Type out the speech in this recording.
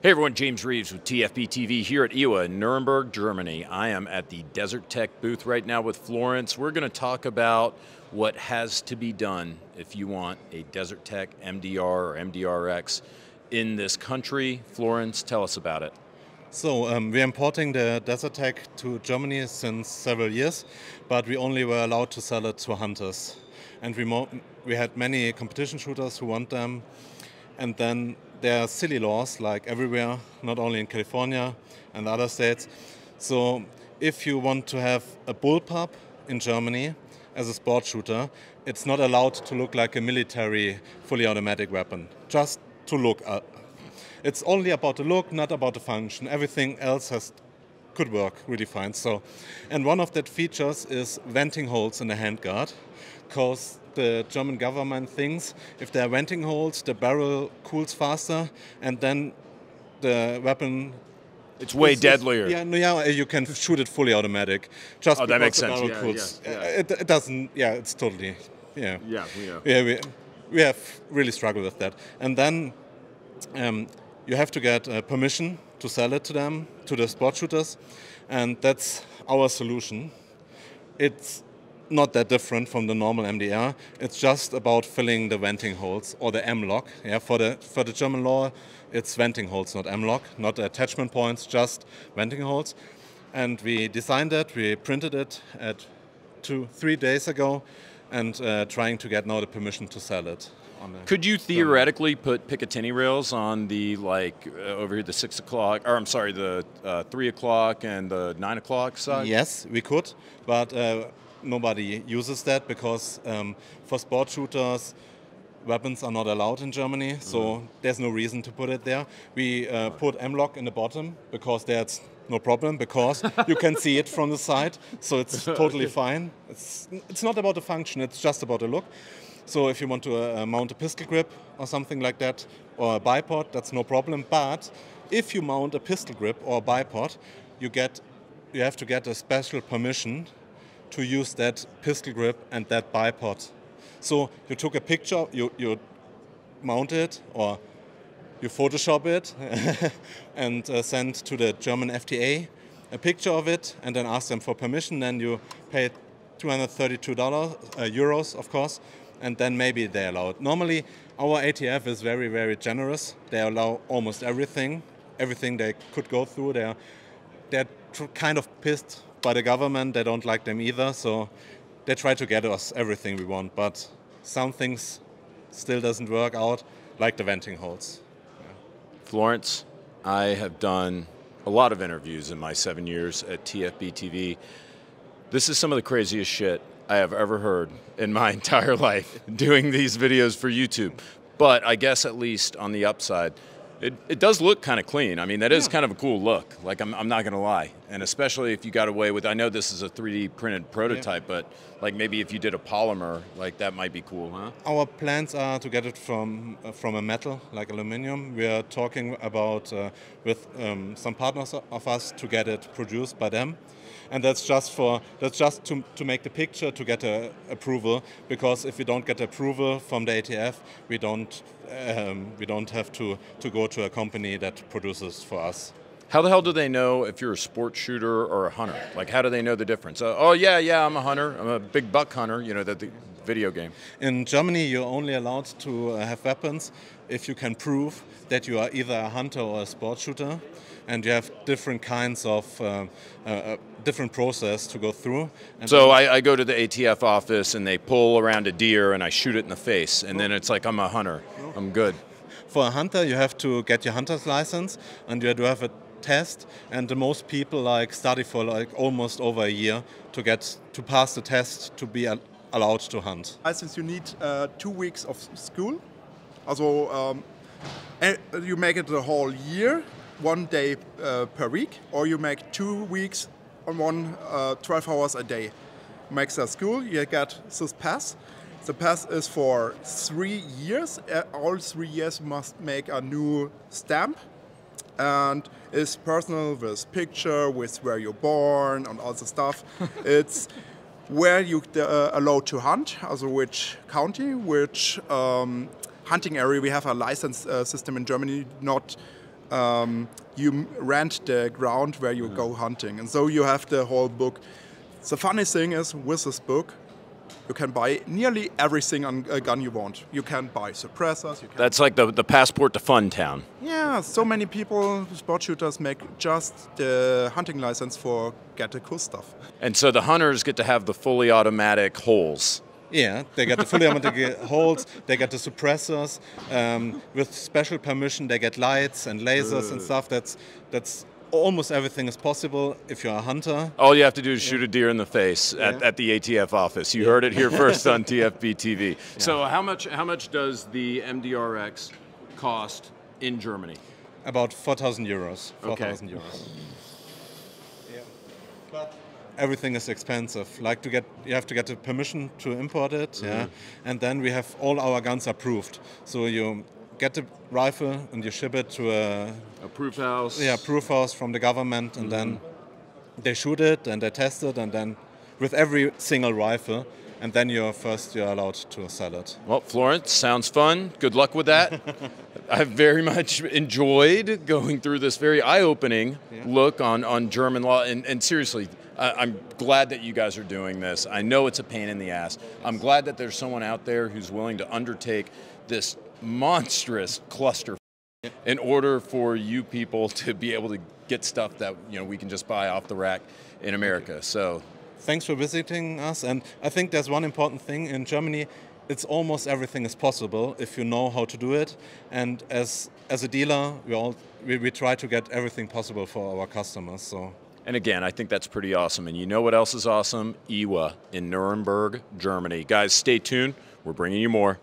Hey everyone, James Reeves with TFB TV here at IWA in Nuremberg, Germany. I am at the Desert Tech booth right now with Florence. We're going to talk about what has to be done if you want a Desert Tech MDR or MDRX in this country. Florence, tell us about it. So um, we're importing the Desert Tech to Germany since several years, but we only were allowed to sell it to hunters. And we, we had many competition shooters who want them, and then there are silly laws like everywhere, not only in California and other states. So if you want to have a bullpup in Germany as a sport shooter, it's not allowed to look like a military fully automatic weapon, just to look. At. It's only about the look, not about the function. Everything else has could work really fine. So, and one of that features is venting holes in the handguard, because the German government thinks if there are venting holes, the barrel cools faster, and then the weapon. It's way is, deadlier. yeah, no, yeah, you can shoot it fully automatic. Just oh, that makes sense. Yeah, cools. Yeah, yeah. It, it, doesn't. Yeah, it's totally. Yeah. Yeah. Yeah. yeah we, we have really struggled with that, and then um, you have to get uh, permission to sell it to them, to the sport shooters, and that's our solution. It's not that different from the normal MDR. It's just about filling the venting holes or the M-LOK. Yeah, for the for the German law, it's venting holes, not M-LOK, not attachment points, just venting holes. And we designed it, we printed it at two, three days ago, and uh, trying to get now the permission to sell it. Could you theoretically put Picatinny rails on the like uh, over here the six o'clock, or I'm sorry, the uh, three o'clock and the nine o'clock side? Yes, we could, but uh, nobody uses that because um, for sport shooters, weapons are not allowed in Germany, so mm. there's no reason to put it there. We uh, put M-LOK in the bottom because that's no problem because you can see it from the side, so it's totally fine. It's, it's not about the function, it's just about the look. So if you want to uh, mount a pistol grip or something like that, or a bipod, that's no problem. But if you mount a pistol grip or a bipod, you get you have to get a special permission to use that pistol grip and that bipod. So you took a picture, you, you mount it or you Photoshop it and uh, send to the German FTA a picture of it and then ask them for permission. Then you pay 232 dollars, uh, euros, of course, and then maybe they allow it. Normally, our ATF is very, very generous. They allow almost everything, everything they could go through. They're, they're kind of pissed by the government. They don't like them either, so they try to get us everything we want. But some things still doesn't work out, like the venting holes. Florence, I have done a lot of interviews in my seven years at TFB TV. This is some of the craziest shit I have ever heard in my entire life doing these videos for YouTube. But I guess at least on the upside, it, it does look kind of clean. I mean, that is yeah. kind of a cool look. Like, I'm, I'm not going to lie. And especially if you got away with, I know this is a 3D printed prototype, yeah. but like maybe if you did a polymer, like that might be cool, huh? Our plans are to get it from, uh, from a metal, like aluminum. We are talking about uh, with um, some partners of us to get it produced by them and that's just for that's just to, to make the picture to get a approval because if we don't get approval from the ATF we don't um, we don't have to to go to a company that produces for us. How the hell do they know if you're a sports shooter or a hunter? Like, how do they know the difference? Uh, oh, yeah, yeah, I'm a hunter. I'm a big buck hunter. You know, that the video game. In Germany, you're only allowed to uh, have weapons if you can prove that you are either a hunter or a sports shooter, and you have different kinds of uh, uh, different process to go through. And so I, I, go to the ATF office and they pull around a deer and I shoot it in the face, and then it's like I'm a hunter. I'm good. For a hunter, you have to get your hunter's license, and you have to have a test and the most people like study for like almost over a year to get to pass the test to be allowed to hunt. License you need uh, two weeks of school. Also um, you make it the whole year, one day uh, per week, or you make two weeks on one uh, 12 hours a day. Makes a school, you get this pass. The pass is for three years. All three years must make a new stamp and is personal with picture, with where you're born and all the stuff. it's where you uh, allowed to hunt, also which county, which um, hunting area. We have a license uh, system in Germany, not um, you rent the ground where you go hunting, and so you have the whole book. The funny thing is, with this book, you can buy nearly everything on a gun you want. You can buy suppressors. You can That's like the, the passport to Fun Town. yeah, so many people, sport shooters, make just the hunting license for get the cool stuff. And so the hunters get to have the fully automatic holes. Yeah, they get the fully automatic holes, they get the suppressors. Um, with special permission, they get lights and lasers and stuff. That's that's almost everything is possible if you're a hunter. All you have to do is shoot a deer in the face at, Yeah. at the ATF office. You heard it here first on TFB TV. So how much how much does the MDRX cost in Germany? About 4,000 euros. Okay. 4,000 euros. Yeah. But everything is expensive. Like to get, you have to get the permission to import it, yeah. Mm-hmm. And then we have all our guns approved. So you get the rifle and you ship it to a A proof house. yeah proof house from the government, and then mm-hmm. they shoot it and they test it, and then with every single rifle, and then you're first you're allowed to sell it. Well, Florence, sounds fun. Good luck with that. I've very much enjoyed going through this very eye-opening look on, on German law. And, and seriously, I, I'm glad that you guys are doing this. I know it's a pain in the ass. I'm glad that there's someone out there who's willing to undertake this monstrous cluster in order for you people to be able to get stuff that you know we can just buy off the rack in America. So Thanks for visiting us, and I think there's one important thing in Germany. It's almost everything is possible if you know how to do it. And as as a dealer, we all we, we try to get everything possible for our customers. So And again, I think that's pretty awesome. And you know what else is awesome? IWA in Nuremberg, Germany. Guys, stay tuned. We're bringing you more.